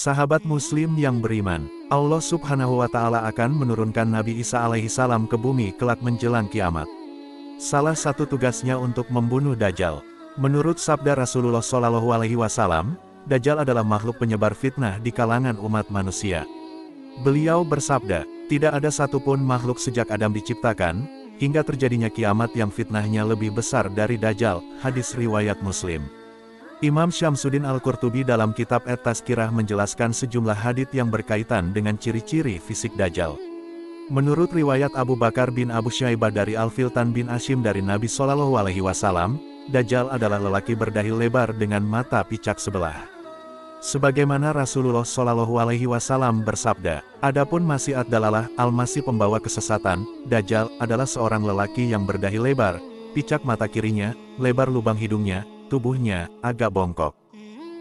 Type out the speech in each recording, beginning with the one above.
Sahabat muslim yang beriman, Allah subhanahu wa ta'ala akan menurunkan Nabi Isa alaihi salam ke bumi kelak menjelang kiamat. Salah satu tugasnya untuk membunuh Dajjal. Menurut sabda Rasulullah Shallallahu alaihi wasallam, Dajjal adalah makhluk penyebar fitnah di kalangan umat manusia. Beliau bersabda, tidak ada satupun makhluk sejak Adam diciptakan, hingga terjadinya kiamat yang fitnahnya lebih besar dari Dajjal, hadis riwayat Muslim. Imam Syamsuddin Al-Qurtubi dalam kitab Et-Tazkirah menjelaskan sejumlah hadith yang berkaitan dengan ciri-ciri fisik Dajjal. Menurut riwayat Abu Bakar bin Abu Syaibah dari Al-Filtan bin Ashim dari Nabi Shallallahu Alaihi Wasallam, Dajjal adalah lelaki berdahi lebar dengan mata picak sebelah. Sebagaimana Rasulullah Shallallahu Alaihi Wasallam bersabda, Adapun Masih ad-Dalalah, Al-Masih pembawa kesesatan, Dajjal adalah seorang lelaki yang berdahi lebar, picak mata kirinya, lebar lubang hidungnya, tubuhnya agak bongkok.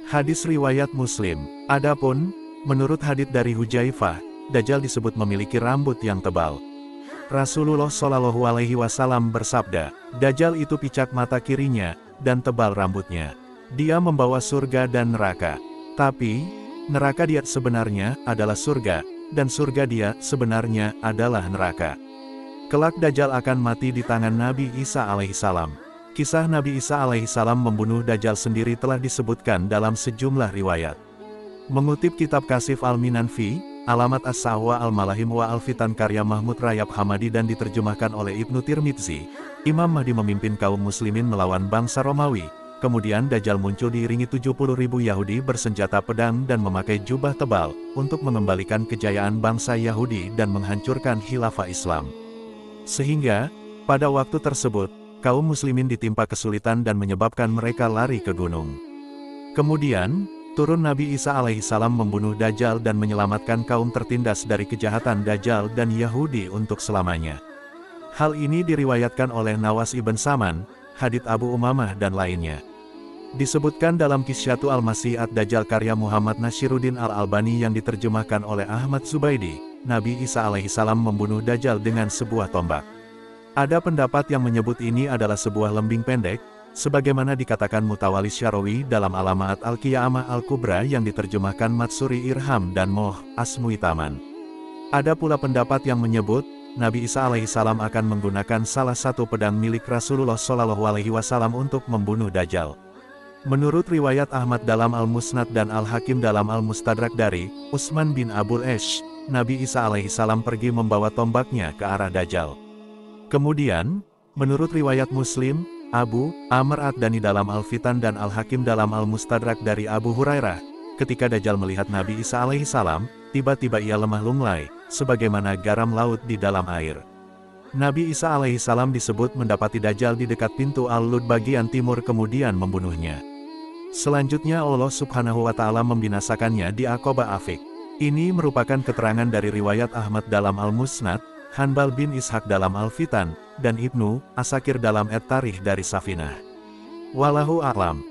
Hadis riwayat Muslim. Adapun, menurut hadits dari Hujaifah, Dajjal disebut memiliki rambut yang tebal. Rasulullah Shallallahu Alaihi Wasallam bersabda, Dajjal itu picak mata kirinya dan tebal rambutnya. Dia membawa surga dan neraka. Tapi, neraka dia sebenarnya adalah surga, dan surga dia sebenarnya adalah neraka. Kelak Dajjal akan mati di tangan Nabi Isa alaihissalam. Kisah Nabi Isa alaihissalam membunuh Dajjal sendiri telah disebutkan dalam sejumlah riwayat. Mengutip kitab Kasif Al-Minanfi, Alamat As-Sahwa Al-Malahim wa Al-Fitan karya Mahmud Rayab Hamadi dan diterjemahkan oleh Ibnu Tirmidzi, Imam Mahdi memimpin kaum muslimin melawan bangsa Romawi. Kemudian Dajjal muncul diiringi 70 ribu Yahudi bersenjata pedang dan memakai jubah tebal, untuk mengembalikan kejayaan bangsa Yahudi dan menghancurkan khilafah Islam. Sehingga, pada waktu tersebut, kaum muslimin ditimpa kesulitan dan menyebabkan mereka lari ke gunung. Kemudian, turun Nabi Isa alaihissalam membunuh Dajjal dan menyelamatkan kaum tertindas dari kejahatan Dajjal dan Yahudi untuk selamanya. Hal ini diriwayatkan oleh Nawas ibn Saman, Hadith Abu Umamah dan lainnya. Disebutkan dalam Kisyatu Al-Masih Ad-Dajjal karya Muhammad Nashiruddin Al-Albani yang diterjemahkan oleh Ahmad Zubaidi, Nabi Isa alaihissalam membunuh Dajjal dengan sebuah tombak. Ada pendapat yang menyebut ini adalah sebuah lembing pendek, sebagaimana dikatakan Mutawali Syarawi dalam alamat Al-Qiyamah Al-Kubra yang diterjemahkan Matsuri Irham dan Moh, Asmui Taman. Ada pula pendapat yang menyebut, Nabi Isa alaihissalam akan menggunakan salah satu pedang milik Rasulullah Shallallahu alaihi wasallam untuk membunuh Dajjal. Menurut riwayat Ahmad dalam Al-Musnad dan Al-Hakim dalam Al-Mustadrak dari Usman bin Abul Esh, Nabi Isa alaihissalam pergi membawa tombaknya ke arah Dajjal. Kemudian, menurut riwayat Muslim, Abu Amr Ad-Dani dalam Al-Fitan dan Al-Hakim dalam Al-Mustadrak dari Abu Hurairah, ketika Dajjal melihat Nabi Isa alaihissalam, tiba-tiba ia lemah lunglai, sebagaimana garam laut di dalam air. Nabi Isa alaihissalam disebut mendapati Dajjal di dekat pintu Al-Lud bagian timur kemudian membunuhnya. Selanjutnya Allah subhanahu wa ta'ala membinasakannya di Aqaba Afik. Ini merupakan keterangan dari riwayat Ahmad dalam Al-Musnad, Hanbal bin Ishaq dalam Al-Fitan, dan Ibnu Asakir dalam Et-Tarikh dari Safinah. Walahu a'lam.